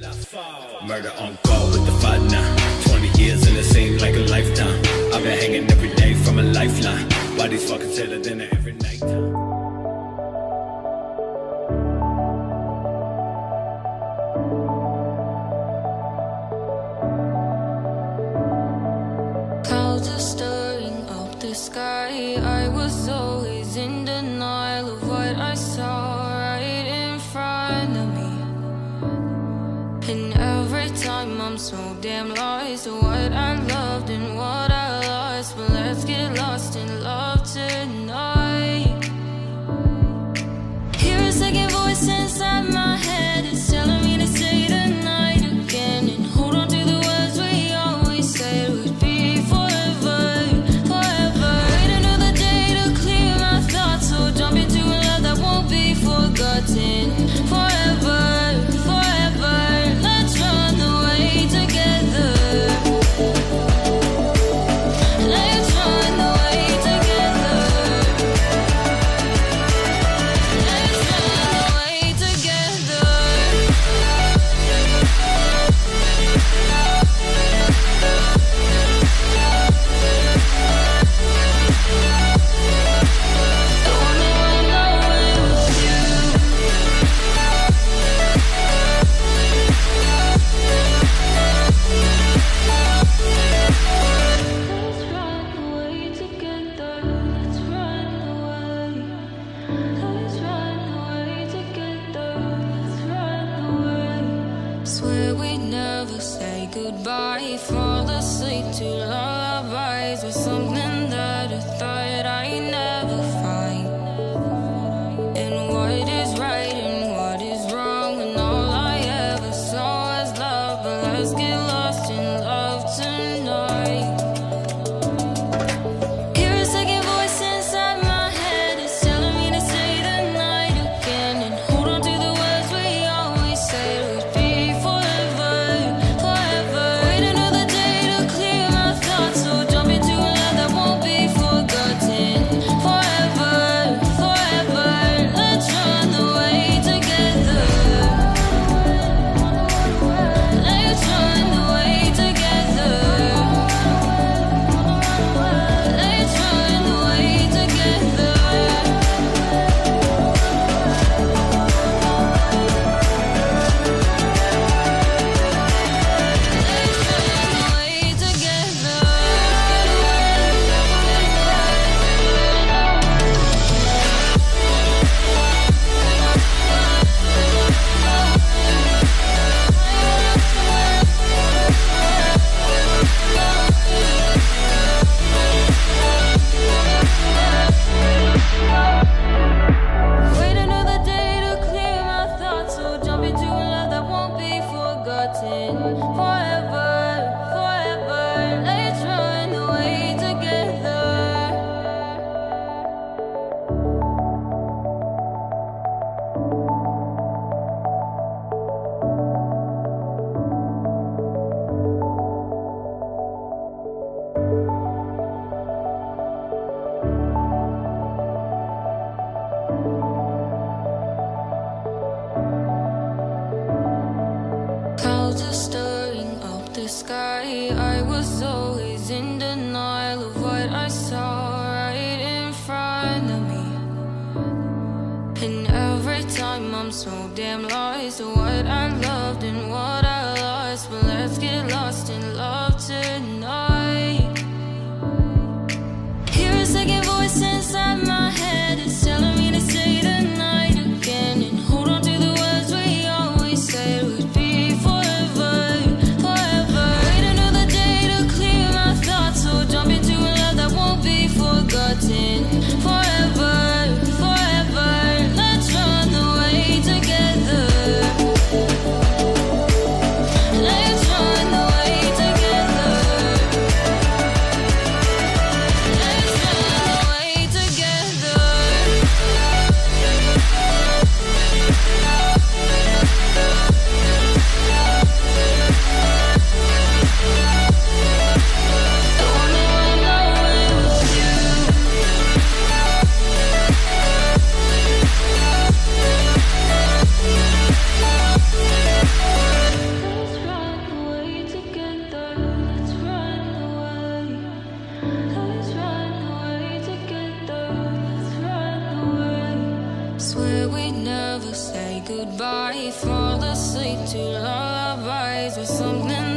Murder on call with the fatna. 20 years and it same like a lifetime. I've been hanging every day from a lifeline. Why these fucking tell dinner every night? Clouds are stirring up the sky. And every time I'm so damn lost to what I loved and what I lost. But let's get lost in love. goodbye. Fall asleep to lullabies with something that I thought. just staring up the sky. I was always in denial of what I saw right in front of me. And every time I'm so damn lost, what I goodbye. Fall asleep to lullabies or something